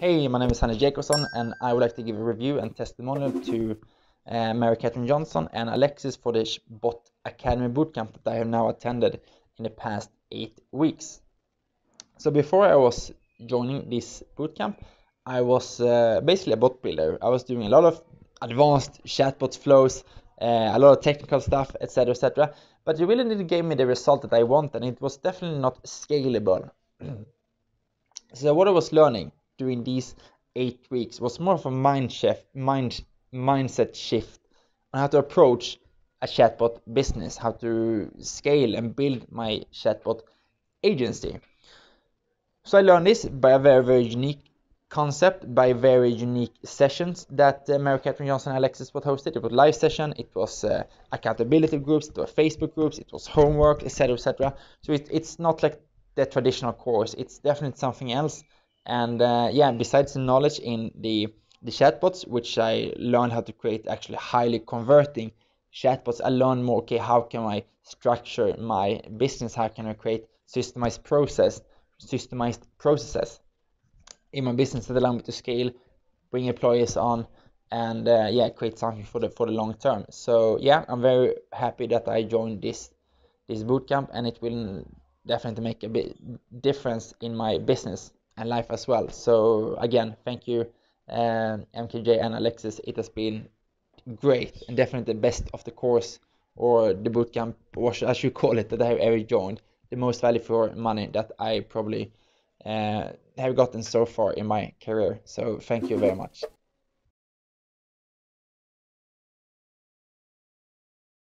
Hey, my name is Hannes Jacobsson, and I would like to give a review and testimonial to uh, Mary Kathryn Johnson and Alexis for the Bot Academy bootcamp that I have now attended in the past eight weeks. So before I was joining this bootcamp, I was uh, basically a bot builder. I was doing a lot of advanced chatbot flows, uh, a lot of technical stuff, etc., etc. But it really didn't give me the result that I want, and it was definitely not scalable. so what I was learning during these eight weeks was more of a mind shift, mind mindset shift on how to approach a chatbot business, how to scale and build my chatbot agency. So I learned this by a very very unique concept, by very unique sessions that uh, Mary Kathryn Johnson and Alexis Bot hosted. It was live session, it was uh, accountability groups, it was Facebook groups, it was homework, etc., etc. So it, it's not like the traditional course. It's definitely something else and uh, yeah besides the knowledge in the the chatbots which i learned how to create actually highly converting chatbots i learned more okay how can i structure my business? How can i create systemized process systemized processes in my business that allow me to scale bring employees on and uh, yeah create something for the for the long term. So yeah i'm very happy that i joined this this bootcamp and it will definitely make a bit difference in my business and life as well. So again, thank you, um, MKJ and Alexis. It has been great and definitely the best of the course or the bootcamp, or I should call it, that I have ever joined. The most value for money that I probably uh, have gotten so far in my career. So thank you very much.